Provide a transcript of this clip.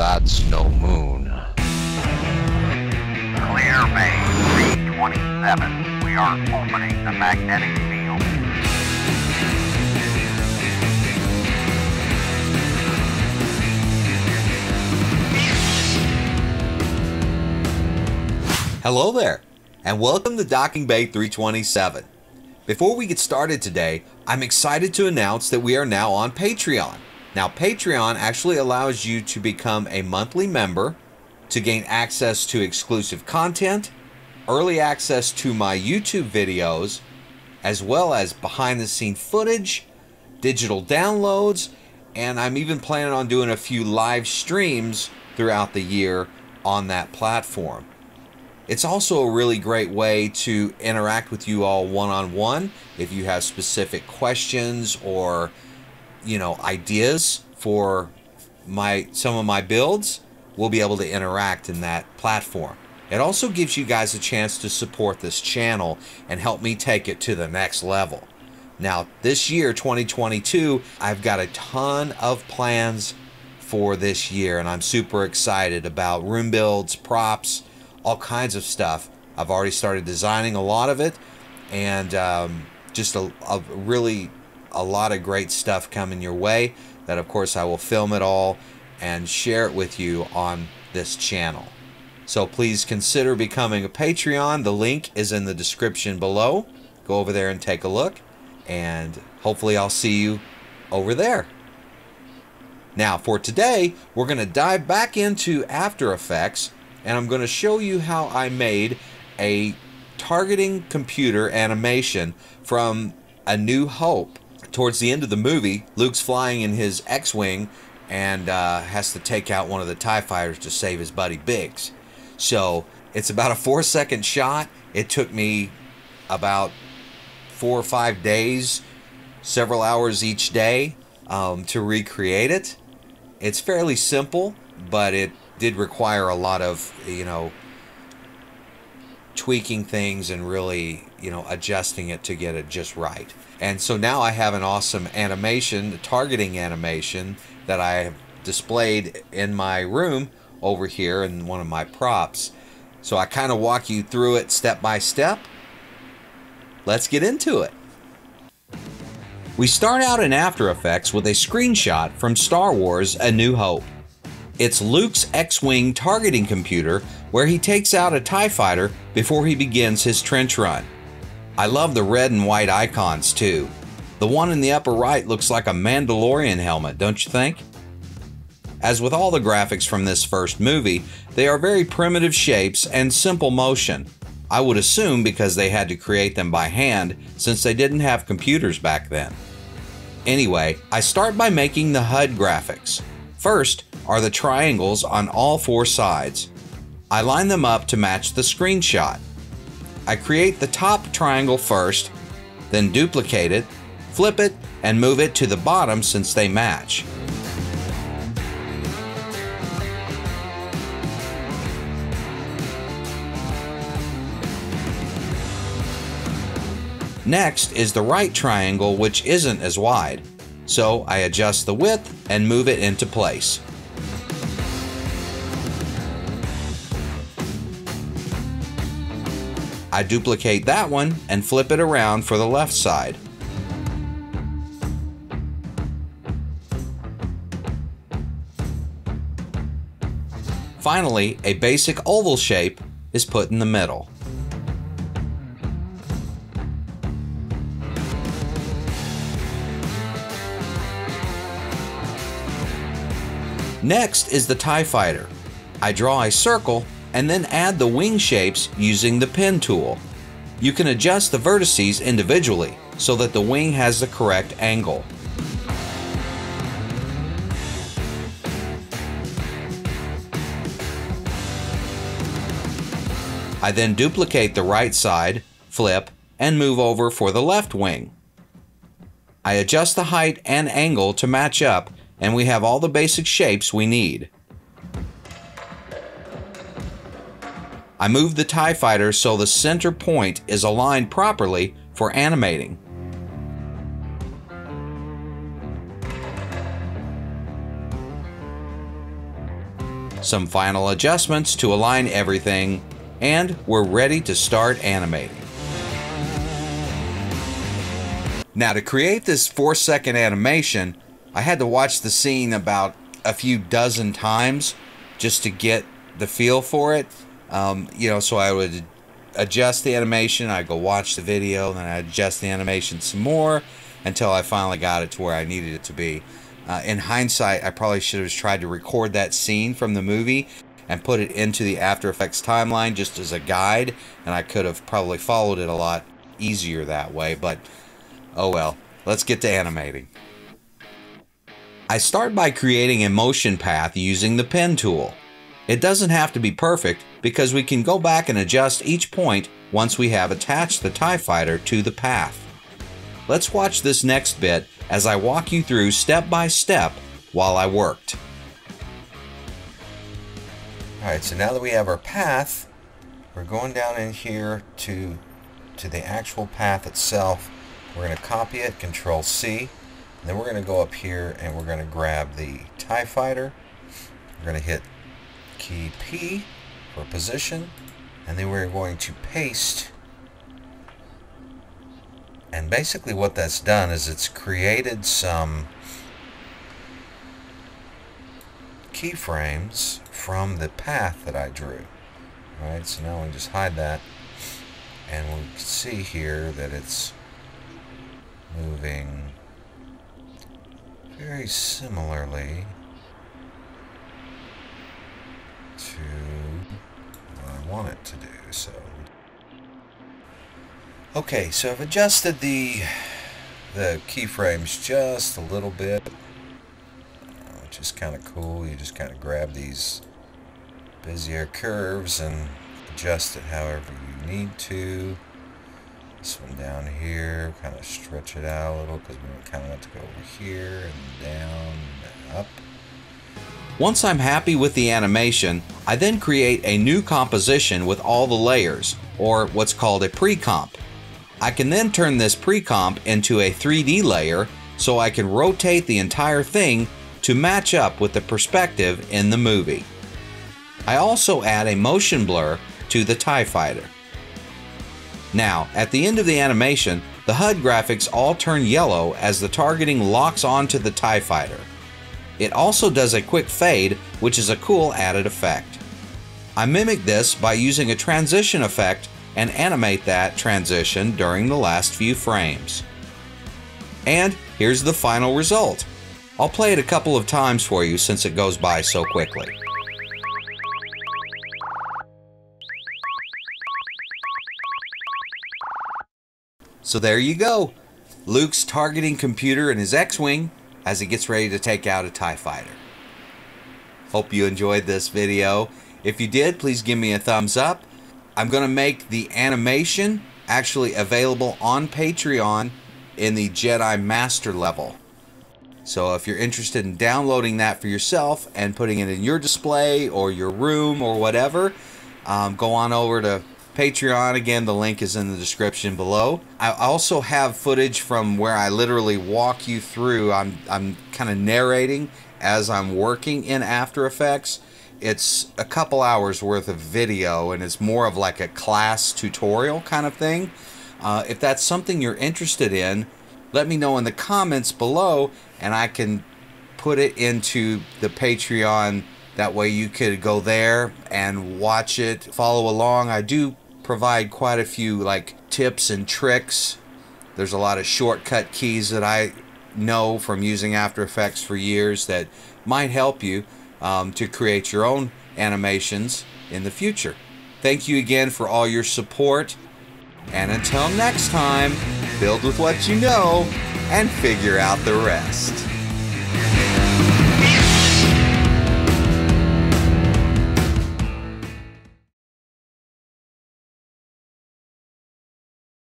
That's no moon. Clear Bay 327. We are opening the magnetic field. Hello there, and welcome to Docking Bay 327. Before we get started today, I'm excited to announce that we are now on Patreon. Now, Patreon actually allows you to become a monthly member to gain access to exclusive content, early access to my YouTube videos, as well as behind the scene footage, digital downloads, and I'm even planning on doing a few live streams throughout the year on that platform. It's also a really great way to interact with you all one on one if you have specific questions or you know ideas for my some of my builds we'll be able to interact in that platform it also gives you guys a chance to support this channel and help me take it to the next level now this year 2022 i've got a ton of plans for this year and i'm super excited about room builds props all kinds of stuff. I've already started designing a lot of it, and um, just a, a, really a lot of great stuff coming your way. That of course I will film it all and share it with you on this channel. So please consider becoming a Patreon. The link is in the description below. Go over there and take a look, and hopefully I'll see you over there. Now for today, we're going to dive back into After Effects and I'm going to show you how I made a targeting computer animation from A New Hope. Towards the end of the movie, Luke's flying in his X-Wing and uh, has to take out one of the TIE fighters to save his buddy Biggs. So it's about a four second shot. It took me about four or five days, several hours each day um, to recreate it. It's fairly simple, but it did require a lot of you know tweaking things and really you know adjusting it to get it just right. And so now I have an awesome animation targeting animation that I have displayed in my room over here in one of my props. So I kind of walk you through it step by step. Let's get into it. We start out in After Effects with a screenshot from Star Wars A New Hope. It's Luke's X-Wing targeting computer where he takes out a TIE fighter before he begins his trench run. I love the red and white icons too. The one in the upper right looks like a Mandalorian helmet, don't you think? As with all the graphics from this first movie, they are very primitive shapes and simple motion. I would assume because they had to create them by hand since they didn't have computers back then. Anyway, I start by making the HUD graphics. First, are the triangles on all four sides. I line them up to match the screenshot. I create the top triangle first, then duplicate it, flip it, and move it to the bottom since they match. Next is the right triangle which isn't as wide, so I adjust the width and move it into place. I duplicate that one and flip it around for the left side. Finally, a basic oval shape is put in the middle. Next is the TIE Fighter. I draw a circle and then add the wing shapes using the pen tool. You can adjust the vertices individually so that the wing has the correct angle. I then duplicate the right side, flip, and move over for the left wing. I adjust the height and angle to match up and we have all the basic shapes we need. I move the TIE fighter so the center point is aligned properly for animating. some final adjustments to align everything, and we're ready to start animating. Now to create this 4 second animation, I had to watch the scene about a few dozen times just to get the feel for it. Um, you know, so I would adjust the animation, I go watch the video, then I adjust the animation some more until I finally got it to where I needed it to be. Uh, in hindsight, I probably should have tried to record that scene from the movie and put it into the After Effects timeline just as a guide, and I could have probably followed it a lot easier that way, but oh well. Let's get to animating. I start by creating a motion path using the pen tool. It doesn't have to be perfect because we can go back and adjust each point once we have attached the TIE fighter to the path. Let's watch this next bit as I walk you through step by step while I worked. Alright, so now that we have our path, we're going down in here to, to the actual path itself. We're going to copy it, Control C, then we're going to go up here and we're going to grab the TIE fighter. We're going to hit key P for position, and then we're going to paste and basically what that's done is it's created some keyframes from the path that I drew. Alright, so now we just hide that and we can see here that it's moving very similarly to want it to do. So Okay, so I've adjusted the the keyframes just a little bit, uh, which is kind of cool. You just kind of grab these Bezier curves and adjust it however you need to. This one down here, kind of stretch it out a little because we kind of want to go over here and down and up. Once I'm happy with the animation, I then create a new composition with all the layers, or what's called a pre-comp. I can then turn this pre-comp into a 3D layer so I can rotate the entire thing to match up with the perspective in the movie. I also add a motion blur to the TIE fighter. Now, at the end of the animation, the HUD graphics all turn yellow as the targeting locks onto the TIE fighter. It also does a quick fade, which is a cool added effect. I mimic this by using a transition effect and animate that transition during the last few frames. And here's the final result. I'll play it a couple of times for you since it goes by so quickly. So there you go. Luke's targeting computer in his X-Wing as he gets ready to take out a TIE fighter. Hope you enjoyed this video. If you did, please give me a thumbs up I'm going to make the animation actually available on Patreon in the Jedi Master level. So if you're interested in downloading that for yourself and putting it in your display or your room or whatever, um, go on over to Patreon. Again, the link is in the description below. I also have footage from where I literally walk you through. I'm, I'm kind of narrating as I'm working in After Effects it's a couple hours worth of video and it's more of like a class tutorial kind of thing. Uh, if that's something you're interested in, let me know in the comments below and I can put it into the Patreon. That way you could go there and watch it, follow along. I do provide quite a few like tips and tricks. There's a lot of shortcut keys that I know from using After Effects for years that might help you um, to create your own animations in the future. Thank you again for all your support. And until next time, build with what you know and figure out the rest.